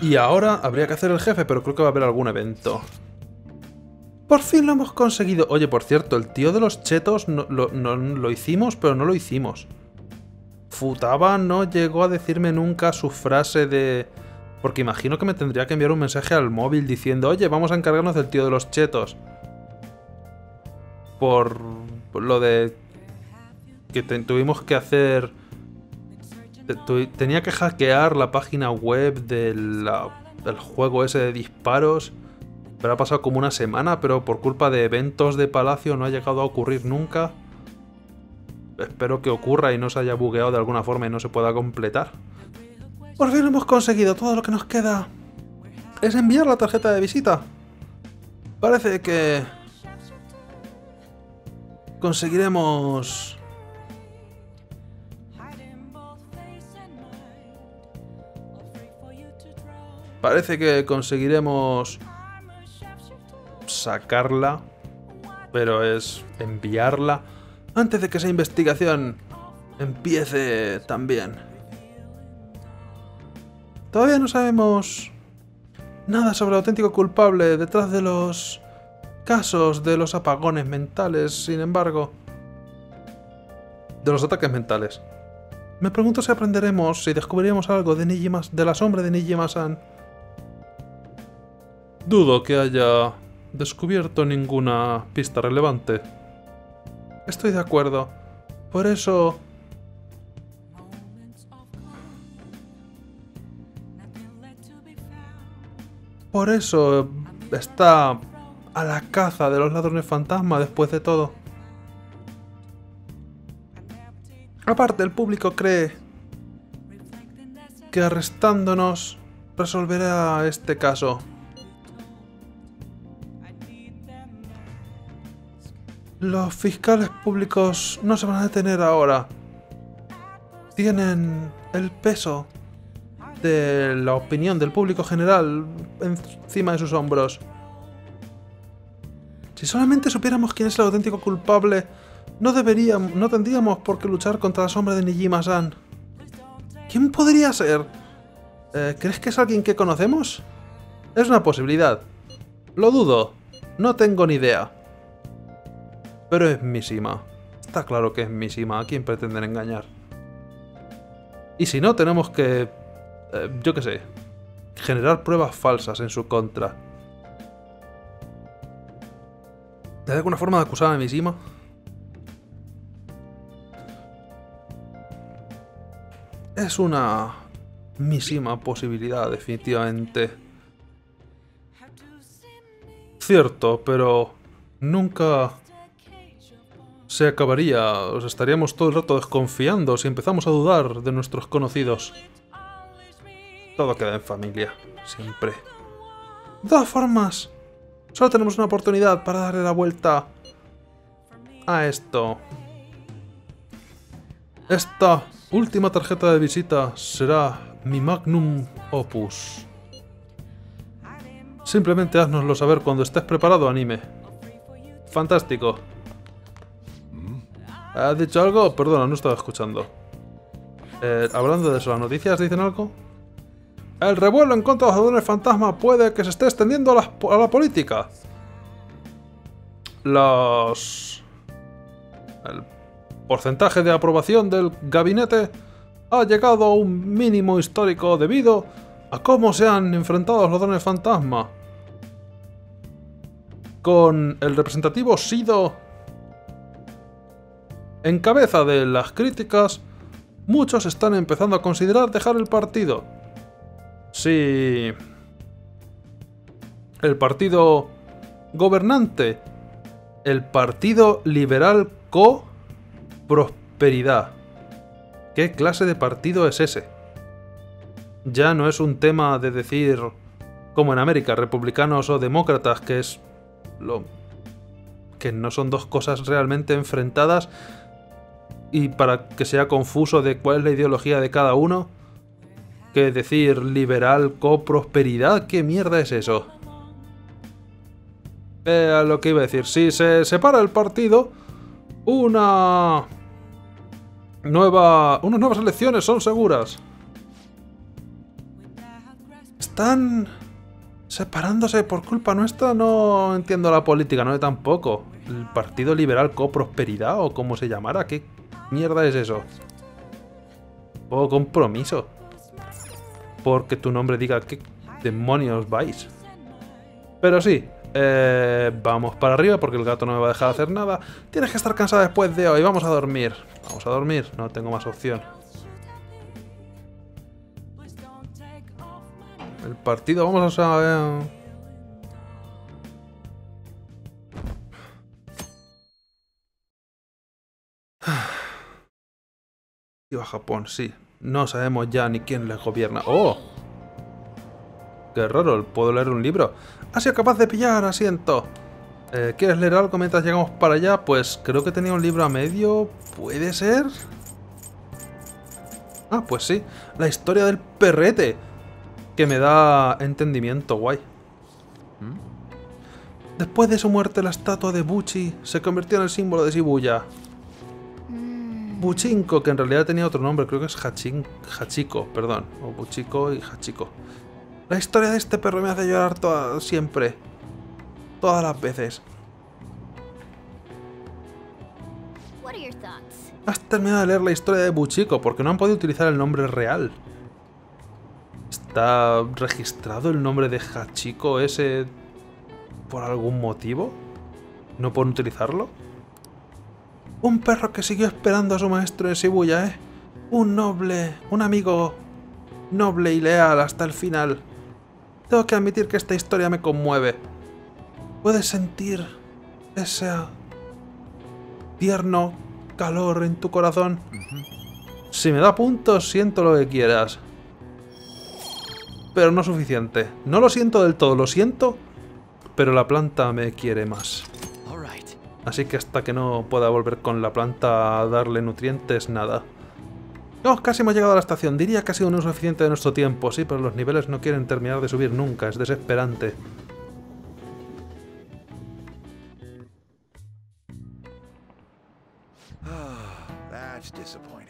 Y ahora habría que hacer el jefe, pero creo que va a haber algún evento. Por fin lo hemos conseguido. Oye, por cierto, el tío de los chetos no, lo, lo hicimos, pero no lo hicimos. Futaba no llegó a decirme nunca su frase de... Porque imagino que me tendría que enviar un mensaje al móvil diciendo, oye, vamos a encargarnos del tío de los chetos. Por, lo de... Que tuvimos que hacer... Tenía que hackear la página web del juego ese de disparos. Pero ha pasado como una semana, pero por culpa de eventos de Palacio no ha llegado a ocurrir nunca. Espero que ocurra y no se haya bugueado de alguna forma y no se pueda completar. Por fin hemos conseguido. Todo lo que nos queda es enviar la tarjeta de visita. Parece que conseguiremos Parece que conseguiremos sacarla, pero es enviarla antes de que esa investigación empiece también. Todavía no sabemos nada sobre el auténtico culpable detrás de los casos de los apagones mentales, sin embargo. De los ataques mentales. Me pregunto si aprenderemos, si descubriremos algo de Nijima, de la sombra de Nijima-san. Dudo que haya descubierto ninguna pista relevante. Estoy de acuerdo. Por eso... Por eso está a la caza de los ladrones fantasma después de todo. Aparte, el público cree que arrestándonos resolverá este caso. Los fiscales públicos no se van a detener ahora. Tienen el peso de la opinión del público general encima de sus hombros. Si solamente supiéramos quién es el auténtico culpable, no deberíamos, no tendríamos por qué luchar contra la sombra de Nijima-san. ¿Quién podría ser? Eh, ¿Crees que es alguien que conocemos? Es una posibilidad. Lo dudo. No tengo ni idea. Pero es Mishima. Está claro que es Mishima. ¿A quién pretenden engañar? Y si no, tenemos que... eh, yo qué sé. Generar pruebas falsas en su contra. ¿Hay alguna forma de acusar a Mishima? Es una misima posibilidad, definitivamente. Cierto, pero nunca se acabaría. Os estaríamos todo el rato desconfiando si empezamos a dudar de nuestros conocidos. Todo queda en familia, siempre. De todas formas, solo tenemos una oportunidad para darle la vuelta a esto. Esta última tarjeta de visita será mi magnum opus. Simplemente haznoslo saber cuando estés preparado, anime. Fantástico. ¿Has dicho algo? Perdona, no estaba escuchando. Eh, hablando de eso, ¿las noticias dicen algo? El revuelo en contra de los ladrones fantasma puede que se esté extendiendo a la, a la política. Los... El porcentaje de aprobación del gabinete ha llegado a un mínimo histórico debido a cómo se han enfrentado los ladrones fantasma. Con el representativo Sido en cabeza de las críticas, muchos están empezando a considerar dejar el partido. Si el partido gobernante, el Partido Liberal Co Prosperidad. ¿Qué clase de partido es ese? Ya no es un tema de decir, como en América, republicanos o demócratas, que es lo que no son dos cosas realmente enfrentadas y para que sea confuso de cuál es la ideología de cada uno, que decir liberal co-prosperidad, ¿qué mierda es eso? Eh, lo que iba a decir, si se separa el partido, una nueva, unas nuevas elecciones son seguras. Están separándose por culpa nuestra. No entiendo la política, no tampoco. El Partido Liberal Co-Prosperidad o como se llamara. ¿Qué mierda es eso? Poco compromiso. Porque tu nombre diga qué demonios vais. Pero sí, eh, vamos para arriba porque el gato no me va a dejar hacer nada. Tienes que estar cansada después de hoy. Vamos a dormir. Vamos a dormir. No tengo más opción. El partido, vamos a... ver... a Japón, sí. No sabemos ya ni quién les gobierna. ¡Oh! Qué raro, puedo leer un libro. Ha sido capaz de pillar asiento. Eh, ¿Quieres leer algo mientras llegamos para allá? Pues creo que tenía un libro a medio. ¿Puede ser? Ah, pues sí. La historia del perrete. Que me da entendimiento, guay. ¿Mm? Después de su muerte, la estatua de Buchi se convirtió en el símbolo de Shibuya. Buchinko, que en realidad tenía otro nombre, creo que es Hachin, Hachiko, perdón. O Buchiko y Hachiko. La historia de este perro me hace llorar toda, siempre. Todas las veces. Has terminado de leer la historia de Buchiko porque no han podido utilizar el nombre real. ¿Está registrado el nombre de Hachiko ese por algún motivo? ¿No pueden utilizarlo? Un perro que siguió esperando a su maestro en Shibuya, ¿eh? Un noble, un amigo noble y leal hasta el final. Tengo que admitir que esta historia me conmueve. Puedes sentir ese tierno calor en tu corazón. Si me da puntos, siento lo que quieras. Pero no suficiente. No lo siento del todo, lo siento, pero la planta me quiere más. Así que hasta que no pueda volver con la planta a darle nutrientes, nada. Oh, casi hemos llegado a la estación. Diría que ha sido un uso eficiente de nuestro tiempo, sí, pero los niveles no quieren terminar de subir nunca. Es desesperante.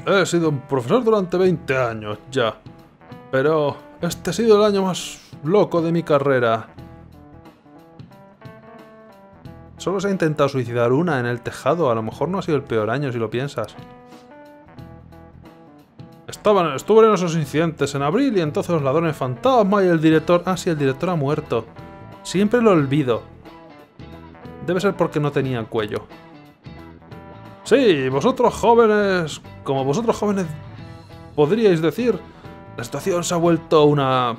He sido un profesor durante 20 años, ya. Pero este ha sido el año más loco de mi carrera. Solo se ha intentado suicidar una en el tejado. A lo mejor no ha sido el peor año si lo piensas. Estaban, estuvo en esos incidentes en abril y entonces los ladrones fantasma y el director... Ah, sí, el director ha muerto. Siempre lo olvido. Debe ser porque no tenía cuello. Sí, vosotros jóvenes... Como vosotros jóvenes podríais decir, la situación se ha vuelto una...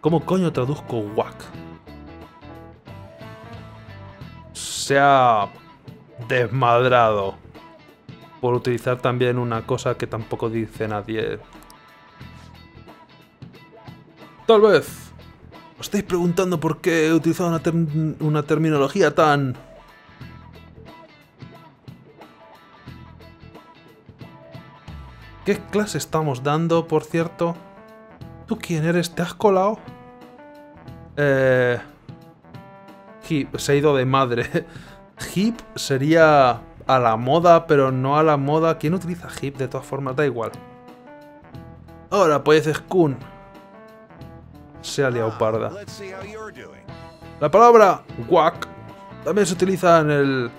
¿Cómo coño traduzco WAC? Se ha desmadrado por utilizar también una cosa que tampoco dice nadie. Tal vez os estáis preguntando por qué he utilizado una, terminología tan... ¿Qué clase estamos dando, por cierto? ¿Tú quién eres? ¿Te has colado? Eh... Hip, se ha ido de madre. Hip sería a la moda, pero no a la moda. ¿Quién utiliza hip? De todas formas, da igual. Ahora, pues es Kun. Se ha liado parda. La palabra guac también se utiliza en el...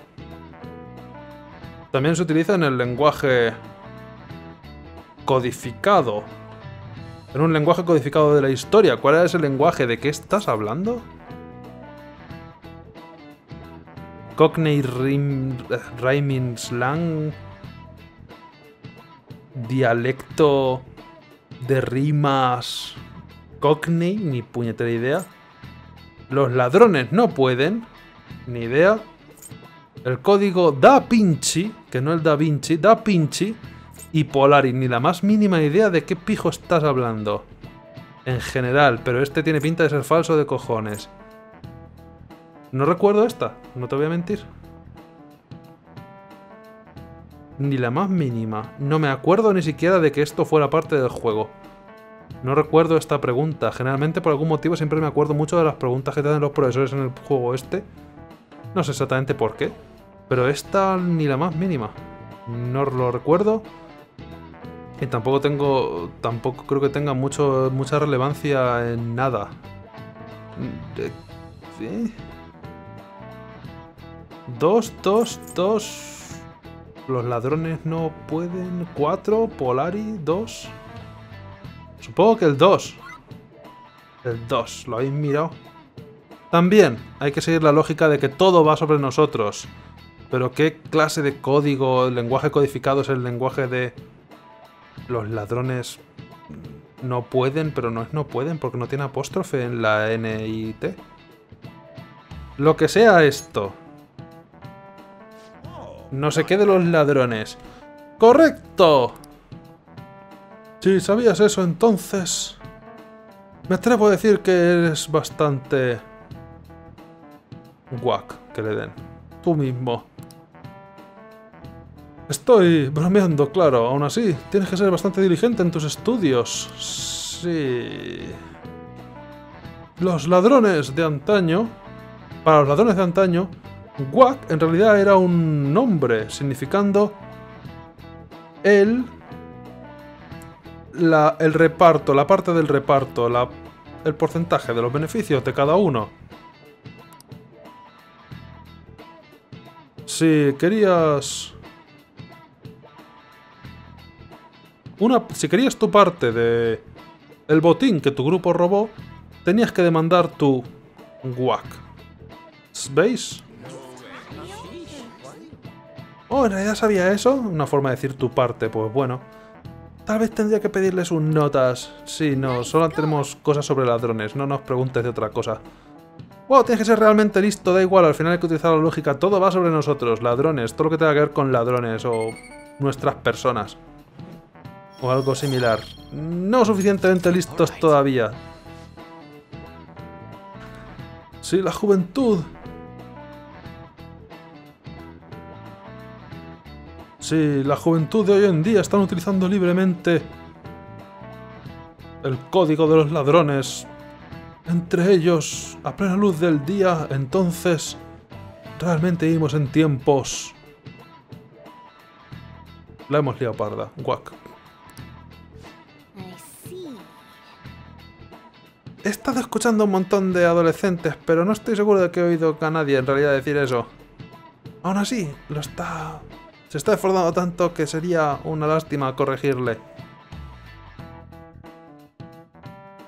También se utiliza en el lenguaje codificado. En un lenguaje codificado de la historia. ¿Cuál es el lenguaje? ¿De qué estás hablando? Cockney Rhyming Slang. Dialecto de rimas. Cockney, ni puñetera idea. Los ladrones no pueden. Ni idea. El código Da Vinci, que no el Da Vinci, Da Vinci y Polaris, ni la más mínima idea de qué pijo estás hablando. En general, pero este tiene pinta de ser falso de cojones. No recuerdo esta, no te voy a mentir. Ni la más mínima. No me acuerdo ni siquiera de que esto fuera parte del juego. No recuerdo esta pregunta. Generalmente por algún motivo siempre me acuerdo mucho de las preguntas que te dan los profesores en el juego este. No sé exactamente por qué. Pero esta ni la más mínima. No lo recuerdo. Y tampoco tengo. Tampoco creo que tenga mucho, mucha relevancia en nada. De- ¿sí? Dos, dos, dos. Los ladrones no pueden. Cuatro. Polari, dos. Supongo que el dos. El dos. ¿Lo habéis mirado? También hay que seguir la lógica de que todo va sobre nosotros. Pero ¿qué clase de código, lenguaje codificado es el lenguaje de los ladrones no pueden, pero no es no pueden porque no tiene apóstrofe en la N y T? Lo que sea esto. No sé qué de los ladrones. ¡Correcto! Si sabías eso entonces... Me atrevo a decir que eres bastante... Guac que le den. Tú mismo. Estoy bromeando, claro. Aún así, tienes que ser bastante diligente en tus estudios. Sí. Los ladrones de antaño... Para los ladrones de antaño, Guac en realidad era un nombre, significando el... La, el reparto, la parte del reparto, la, el porcentaje de los beneficios de cada uno. Si querías... Una, si querías tu parte de el botín que tu grupo robó, tenías que demandar tu guac. ¿Veis? Oh, en realidad sabía eso. Una forma de decir tu parte, pues bueno. Tal vez tendría que pedirles un notas. Sí, no, solo tenemos cosas sobre ladrones. No nos preguntes de otra cosa. Wow, tienes que ser realmente listo, da igual, al final hay que utilizar la lógica. Todo va sobre nosotros, ladrones, todo lo que tenga que ver con ladrones o nuestras personas. O algo similar. No suficientemente listos todavía. Sí, la juventud. Sí, la juventud de hoy en día están utilizando libremente el código de los ladrones. Entre ellos, a plena luz del día, entonces, realmente vivimos en tiempos... La hemos liado parda, guac. See. He estado escuchando a un montón de adolescentes, pero no estoy seguro de que he oído a nadie en realidad decir eso. Aún así, lo está... Se está esforzando tanto que sería una lástima corregirle.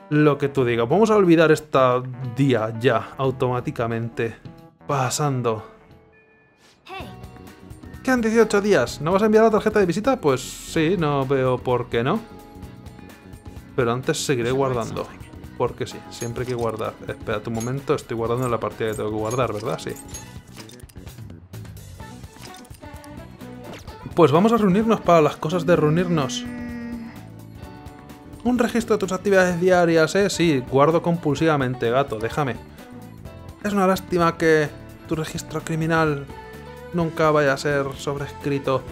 Lo que tú digas. Vamos a olvidar esta día ya, automáticamente. Pasando. Quedan 18 días. ¿No vas a enviar la tarjeta de visita? Pues sí, no veo por qué no. Pero antes seguiré guardando. Porque sí, siempre hay que guardar. Espérate un momento, estoy guardando en la partida que tengo que guardar, ¿verdad? Sí. Pues vamos a reunirnos para las cosas de reunirnos. Un registro de tus actividades diarias, ¿eh? Sí, guardo compulsivamente, gato, déjame. Es una lástima que tu registro criminal nunca vaya a ser sobrescrito.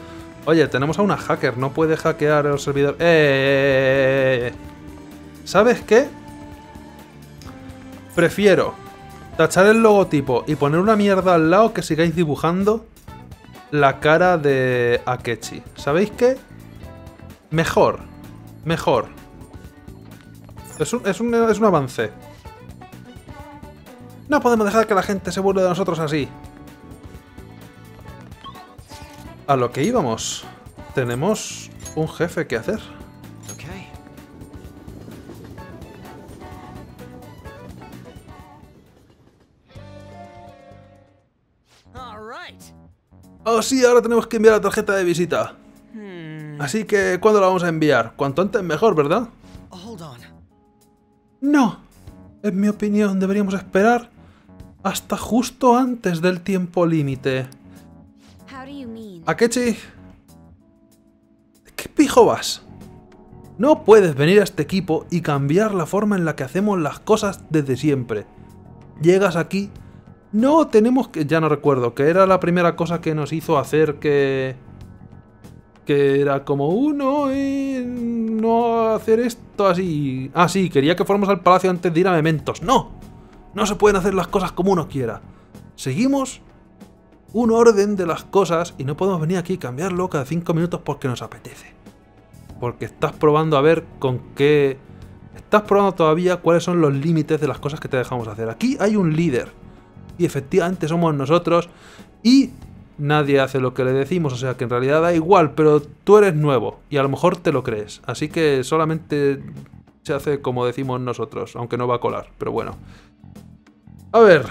Oye, tenemos a una hacker, no puede hackear el servidor. ¡Eh! eh, eh, eh! ¿Sabes qué? Prefiero tachar el logotipo y poner una mierda al lado que sigáis dibujando la cara de Akechi. ¿Sabéis qué? Mejor. Mejor. Es un, es un, es un avance. No podemos dejar que la gente se burle de nosotros así. A lo que íbamos. Tenemos un jefe que hacer. Sí, ahora tenemos que enviar la tarjeta de visita. Hmm. Así que, ¿cuándo la vamos a enviar? Cuanto antes mejor, ¿verdad? On. No. En mi opinión, deberíamos esperar hasta justo antes del tiempo límite. Akechi. ¿De qué pijo vas? No puedes venir a este equipo y cambiar la forma en la que hacemos las cosas desde siempre. Llegas aquí. No tenemos que. Ya no recuerdo, que era la primera cosa que nos hizo hacer que. Que era como uno y no hacer esto así. Ah, sí, quería que fuéramos al palacio antes de ir a Mementos. ¡No! No se pueden hacer las cosas como uno quiera. Seguimos un orden de las cosas y no podemos venir aquí y cambiarlo cada cinco minutos porque nos apetece. Porque estás probando a ver con qué... Estás probando todavía cuáles son los límites de las cosas que te dejamos hacer. Aquí hay un líder. Y efectivamente somos nosotros. Y nadie hace lo que le decimos. O sea que en realidad da igual, pero tú eres nuevo. Y a lo mejor te lo crees. Así que solamente se hace como decimos nosotros. Aunque no va a colar. Pero bueno. A ver.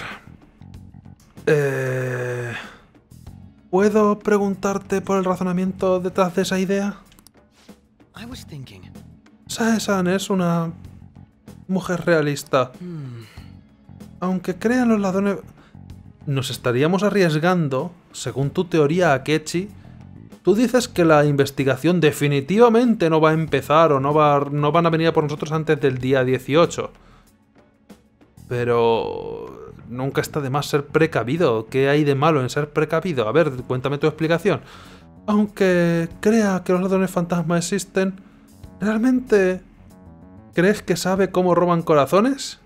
Eh... ¿Puedo preguntarte por el razonamiento detrás de esa idea? Sae-san es una mujer realista. Hmm. Aunque crean los ladrones... Nos estaríamos arriesgando, según tu teoría, Akechi. Tú dices que la investigación definitivamente no va a empezar o no, va, van a venir a por nosotros antes del día 18. Pero... Nunca está de más ser precavido. ¿Qué hay de malo en ser precavido? A ver, cuéntame tu explicación. Aunque crea que los ladrones fantasma existen, ¿realmente crees que sabe cómo roban corazones?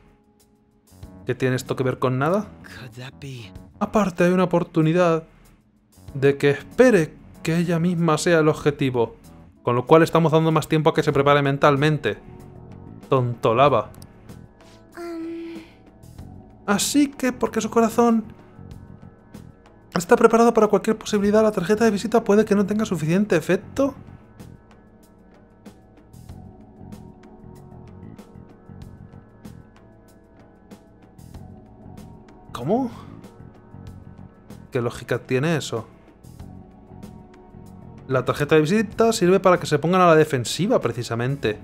¿Qué tiene esto que ver con nada? Aparte hay una oportunidad de que espere que ella misma sea el objetivo, con lo cual estamos dando más tiempo a que se prepare mentalmente. Tontolaba. Um, Así que, porque su corazón está preparado para cualquier posibilidad, la tarjeta de visita puede que no tenga suficiente efecto. ¿Cómo? ¿Qué lógica tiene eso? La tarjeta de visita sirve para que se pongan a la defensiva, precisamente.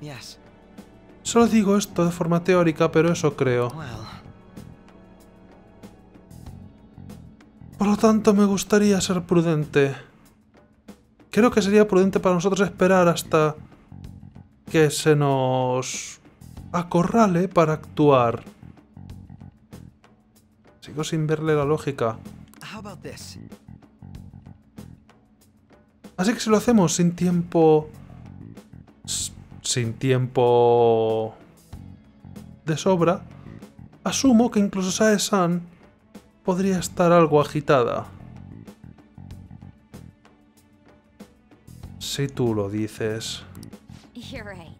Yes. Solo digo esto de forma teórica, pero eso creo. Por lo tanto, me gustaría ser prudente. Creo que sería prudente para nosotros esperar hasta que se nos acorrale para actuar. Sigo sin verle la lógica. Así que si lo hacemos sin tiempo... Sin tiempo... De sobra, asumo que incluso Sae-san podría estar algo agitada. Si tú lo dices. you're right.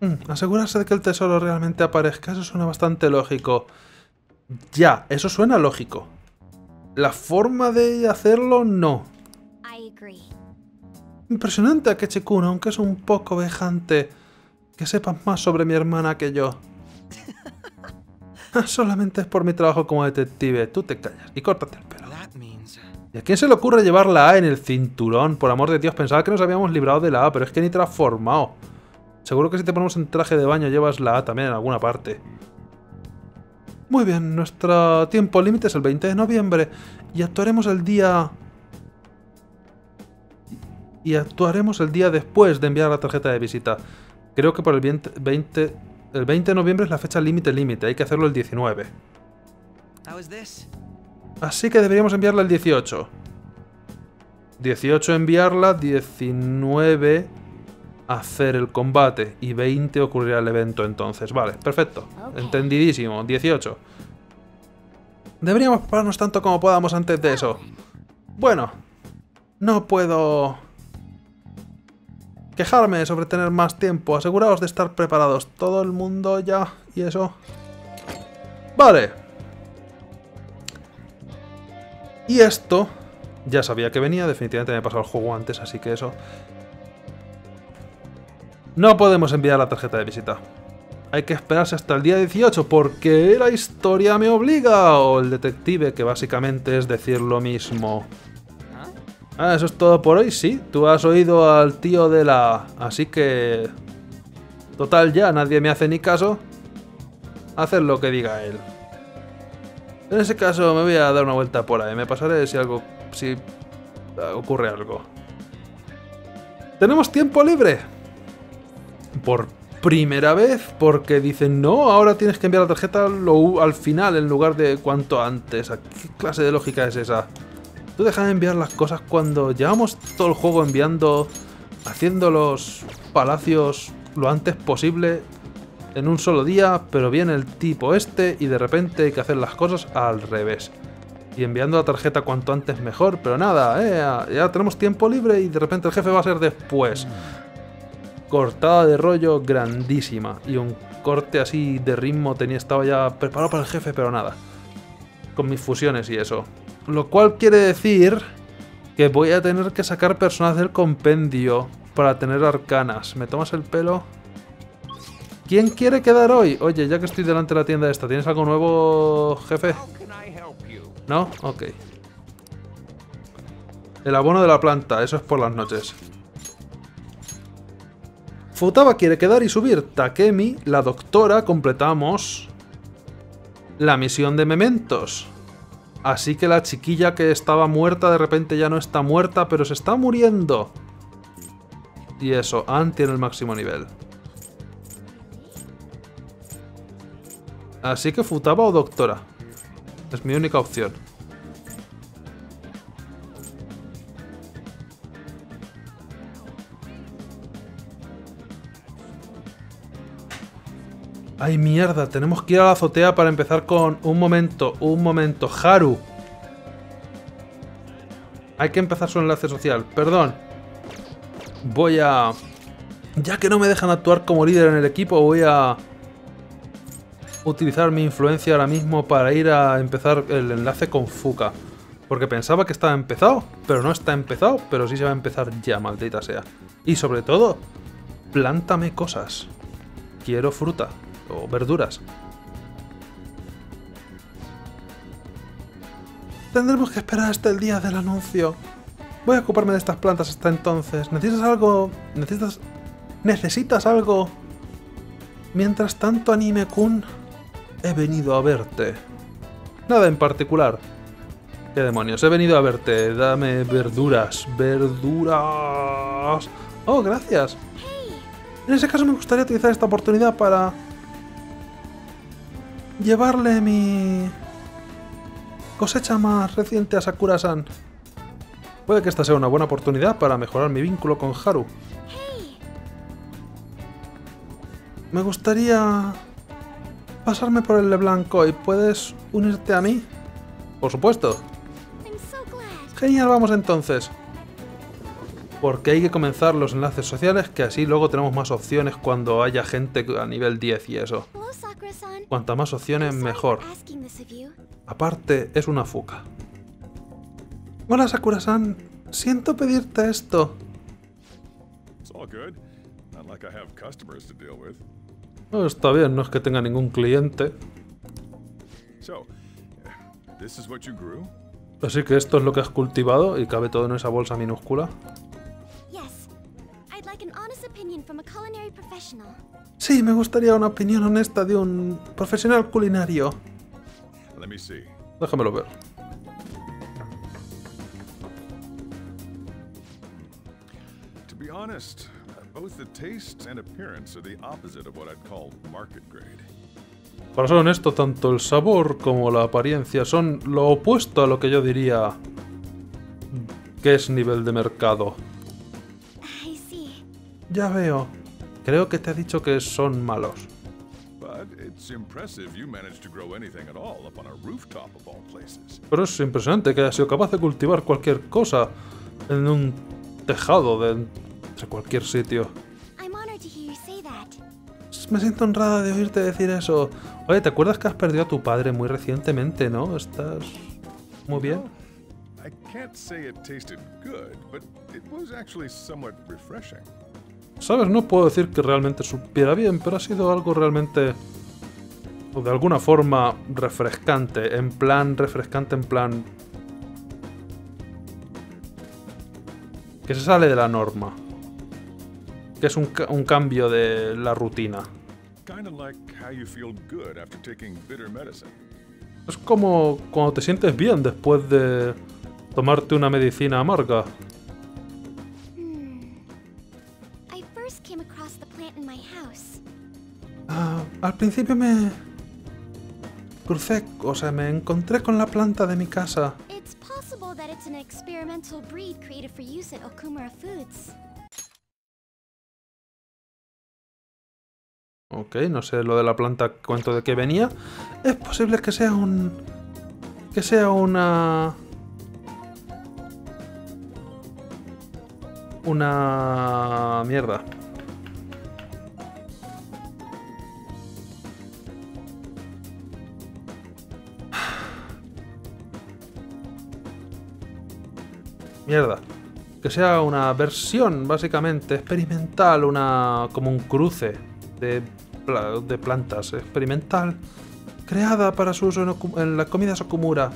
Mm, asegurarse de que el tesoro realmente aparezca, eso suena bastante lógico. Ya, eso suena lógico. La forma de hacerlo, no. I agree. Impresionante a Kechikun, aunque es un poco vejante que sepas más sobre mi hermana que yo. Solamente es por mi trabajo como detective. Tú te callas y córtate el pelo. ¿Y a quién se le ocurre llevar la A en el cinturón? Por amor de Dios, pensaba que nos habíamos librado de la A, pero es que ni transformado. Seguro que si te ponemos en traje de baño llevas la A también en alguna parte. Muy bien, nuestro tiempo límite es el 20 de noviembre y actuaremos el día... Y actuaremos el día después de enviar la tarjeta de visita. Creo que por el 20... 20 el 20 de noviembre es la fecha límite límite, hay que hacerlo el 19. How is this? Así que deberíamos enviarla el 18. 18 enviarla, 19 hacer el combate y 20 ocurrirá el evento entonces. Vale, perfecto. Ok. Entendidísimo. 18. Deberíamos prepararnos tanto como podamos antes de eso. Bueno, no puedo quejarme sobre tener más tiempo. Aseguraos de estar preparados. Todo el mundo ya y eso. Vale. Y esto, ya sabía que venía, definitivamente me he pasado el juego antes, así que eso. No podemos enviar la tarjeta de visita. Hay que esperarse hasta el día 18 porque la historia me obliga, o el detective, que básicamente es decir lo mismo. Huh? Ah, eso es todo por hoy, sí. Tú has oído al tío de la... Así que... Total ya, nadie me hace ni caso. Hacer lo que diga él. En ese caso me voy a dar una vuelta por ahí. Me pasaré si algo... si ah, ocurre algo. ¿Tenemos tiempo libre? Por primera vez, porque dicen, no, ahora tienes que enviar la tarjeta al final en lugar de cuanto antes. ¿Qué clase de lógica es esa? Tú dejas de enviar las cosas cuando llevamos todo el juego enviando, haciendo los palacios lo antes posible en un solo día, pero viene el tipo este y de repente hay que hacer las cosas al revés. Y enviando la tarjeta cuanto antes mejor, pero nada, eh, ya tenemos tiempo libre y de repente el jefe va a ser después. Cortada de rollo grandísima. Y un corte así de ritmo tenía, estaba ya preparado para el jefe, pero nada. Con mis fusiones y eso. Lo cual quiere decir que voy a tener que sacar personas del compendio para tener arcanas. ¿Me tomas el pelo? ¿Quién quiere quedar hoy? Oye, ya que estoy delante de la tienda esta, ¿tienes algo nuevo, jefe? ¿No? Ok. El abono de la planta, eso es por las noches. Futaba quiere quedar y subir. Takemi, la doctora, completamos la misión de mementos. Así que la chiquilla que estaba muerta de repente ya no está muerta, pero se está muriendo. Y eso, Ann tiene el máximo nivel. Así que Futaba o Doctora. Es mi única opción. Ay, mierda, tenemos que ir a la azotea para empezar con... Un momento, un momento. Haru. Hay que empezar su enlace social. Perdón. Voy a... Ya que no me dejan actuar como líder en el equipo, voy a... Utilizar mi influencia ahora mismo para ir a empezar el enlace con Fuka. Porque pensaba que estaba empezado, pero no está empezado, pero sí se va a empezar ya, maldita sea. Y sobre todo, plántame cosas. Quiero fruta o verduras. Tendremos que esperar hasta el día del anuncio. Voy a ocuparme de estas plantas hasta entonces. ¿Necesitas algo? ¿Necesitas... ¿Necesitas algo? Mientras tanto, Anime-kun, he venido a verte. Nada en particular. ¿Qué demonios? He venido a verte. Dame verduras. Verduras. Oh, gracias. En ese caso me gustaría utilizar esta oportunidad para... Llevarle mi... Cosecha más reciente a Sakura-san. Puede que esta sea una buena oportunidad para mejorar mi vínculo con Haru. Me gustaría pasarme por el Leblanco y puedes unirte a mí. Por supuesto. Genial, vamos entonces. Porque hay que comenzar los enlaces sociales, que así luego tenemos más opciones cuando haya gente a nivel 10 y eso. Cuantas más opciones, mejor. Aparte, es una fuca. Hola, Sakura-san. Siento pedirte esto. No, está bien, no es que tenga ningún cliente. Así que esto es lo que has cultivado y cabe todo en esa bolsa minúscula. Sí, me gustaría una opinión honesta de un profesional culinario. Let me see. Déjamelo ver. To be honest, both the taste and appearance are the opposite of what I'd call market grade. Para ser honesto, tanto el sabor como la apariencia son lo opuesto a lo que yo diría que es nivel de mercado. Ya veo. Creo que te ha dicho que son malos. Pero es impresionante que haya sido capaz de cultivar cualquier cosa en un tejado de, de cualquier sitio. Me siento honrada de oírte decir eso. Oye, ¿te acuerdas que has perdido a tu padre muy recientemente, no? ¿Estás muy bien? I can't say it tasted good, but it was actually somewhat refreshing. Sabes, no puedo decir que realmente supiera bien, pero ha sido algo realmente... O de alguna forma refrescante. En plan, refrescante en plan... Que se sale de la norma. Que es un, ca- un cambio de la rutina. Kind of like how you feel good after taking bitter medicine. Es como cuando te sientes bien después de tomarte una medicina amarga. Ah, al principio me... Crucé, o sea, me encontré con la planta de mi casa. Ok, no sé lo de la planta, cuento de qué venía. Es posible que sea un... que sea una... Una... mierda. Mierda. Que sea una versión, básicamente, experimental, una. como un cruce de, de plantas experimental, creada para su uso en, en las comidas Okumura.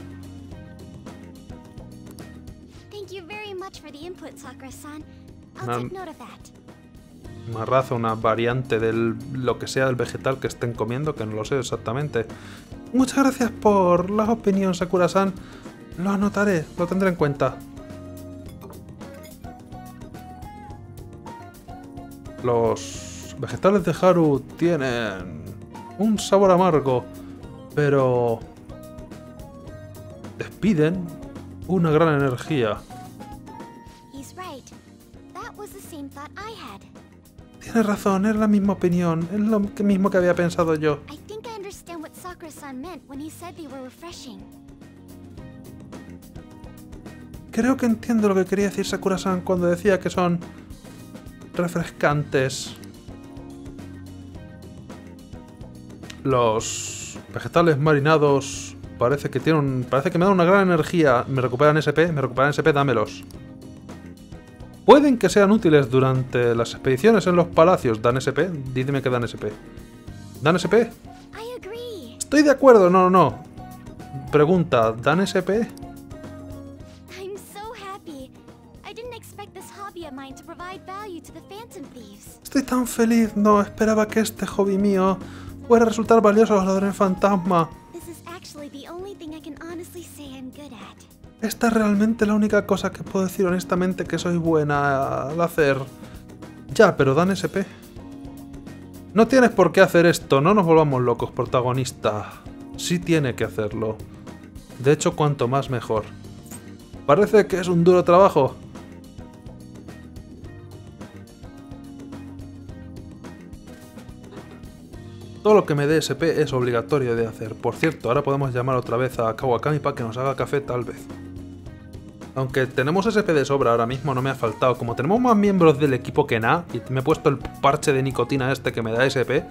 Thank you very much for the input, Sakura-san. I'll take note of that. Una raza, una variante de lo que sea del vegetal que estén comiendo, que no lo sé exactamente. Muchas gracias por la opinión, Sakura-san. Lo anotaré, lo tendré en cuenta. Los vegetales de Haru tienen un sabor amargo, pero despiden una gran energía. Tienes razón, es la misma opinión, es lo mismo que había pensado yo. Creo que entiendo lo que quería decir Sakura-san cuando decía que son refrescantes. Los vegetales marinados parece que tienen parece que me dan una gran energía. Me recuperan SP, me recuperan SP, dámelos. Pueden que sean útiles durante las expediciones en los palacios. ¿Dan SP? Dime que dan SP. ¿Dan SP? Estoy de acuerdo, no, no, no. Pregunta, ¿dan SP? Estoy tan feliz, no esperaba que este hobby mío fuera a resultar valioso a los ladrones fantasma. Esta es realmente la única cosa que puedo decir honestamente que soy buena al hacer. Ya, pero dan SP. No tienes por qué hacer esto, no nos volvamos locos, protagonista. Sí tiene que hacerlo. De hecho, cuanto más mejor. Parece que es un duro trabajo. Todo lo que me dé SP es obligatorio de hacer. Por cierto, ahora podemos llamar otra vez a Kawakami para que nos haga café tal vez. Aunque tenemos SP de sobra ahora mismo, no me ha faltado. Como tenemos más miembros del equipo que nada, y me he puesto el parche de nicotina este que me da SP,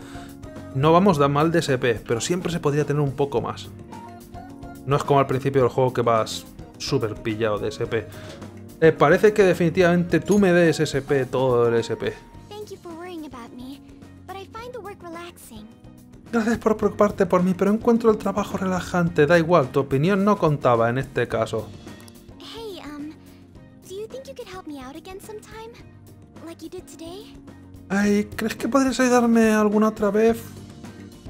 no vamos da mal de SP, pero siempre se podría tener un poco más. No es como al principio del juego que vas súper pillado de SP. Eh, parece que definitivamente tú me des SP, todo el SP. Gracias por preocuparte por mí, pero encuentro el trabajo relajante. Da igual, tu opinión no contaba en este caso. Hey, um, do you think you could help me out again sometime? Like you did today? Ay, ¿crees que podrías ayudarme alguna otra vez?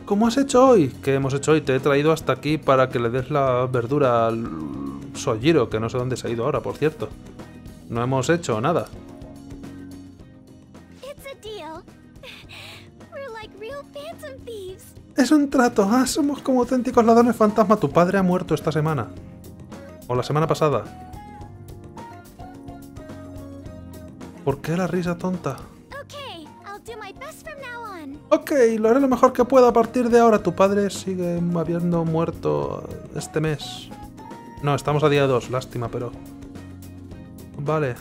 ¿Cómo has hecho hoy? ¿Qué hemos hecho hoy? Te he traído hasta aquí para que le des la verdura al Sojiro, que no sé dónde se ha ido ahora, por cierto. No hemos hecho nada. Es un trato. Ah, somos como auténticos ladrones fantasma. Tu padre ha muerto esta semana. O la semana pasada. ¿Por qué la risa tonta? Ok, lo haré lo mejor que pueda a partir de ahora. Tu padre sigue habiendo muerto este mes. No, estamos a día 2, lástima, pero... Vale.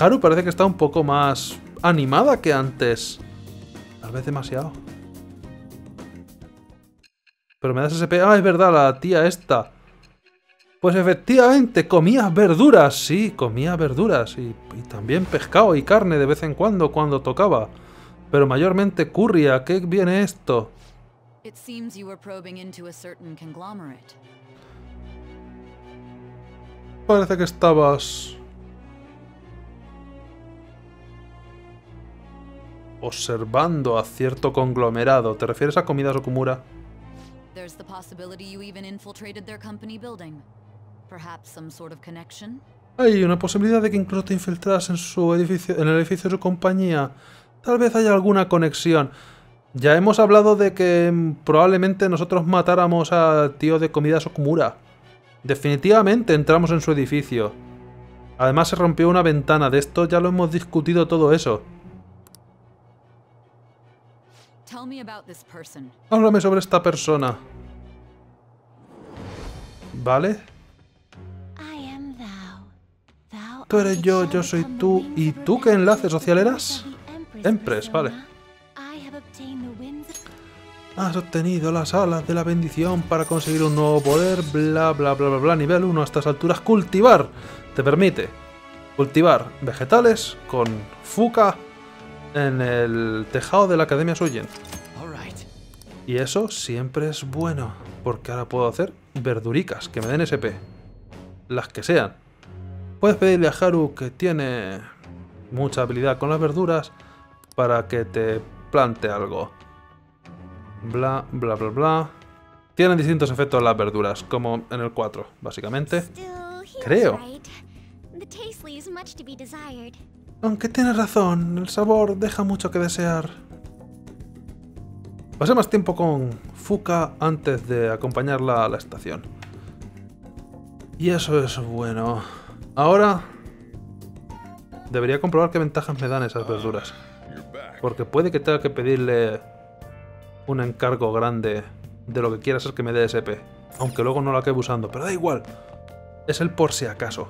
Haru parece que está un poco más animada que antes. Tal vez demasiado. Pero me das SP... Ah, es verdad, la tía esta. Pues efectivamente, comías verduras, sí, comía verduras y, y también pescado y carne de vez en cuando cuando tocaba. Pero mayormente curry, ¿a qué viene esto? Parece que estabas... observando a cierto conglomerado. ¿Te refieres a comidas Okumura? There's the possibility you even infiltrated their company building. Perhaps some sort of connection? Hay una posibilidad de que incluso te infiltras en su edificio, en el edificio de su compañía. Tal vez haya alguna conexión. Ya hemos hablado de que probablemente nosotros matáramos al tío de comidas Okumura. Definitivamente entramos en su edificio. Además se rompió una ventana. De esto ya lo hemos discutido todo eso. Háblame sobre esta persona. ¿Vale? I am thou. Thou Tú eres yo, yo soy tú. ¿Y tú qué enlace social eras? Empress vale. Has obtenido las alas de la bendición para conseguir un nuevo poder, bla bla bla bla bla. Nivel 1 a estas alturas. Cultivar. Te permite cultivar vegetales con fuca en el tejado de la Academia right. Y eso siempre es bueno, porque ahora puedo hacer verduricas que me den SP. Las que sean. Puedes pedirle a Haru, que tiene mucha habilidad con las verduras, para que te plante algo. Bla, bla, bla, bla. Tienen distintos efectos las verduras, como en el 4, básicamente. Creo. Aunque tienes razón, el sabor deja mucho que desear. Pasé más tiempo con Fuka antes de acompañarla a la estación. Y eso es bueno. Ahora debería comprobar qué ventajas me dan esas verduras. Porque puede que tenga que pedirle un encargo grande de lo que quiera ser que me dé SP. Aunque luego no lo acabe usando, pero da igual. Es el por si acaso.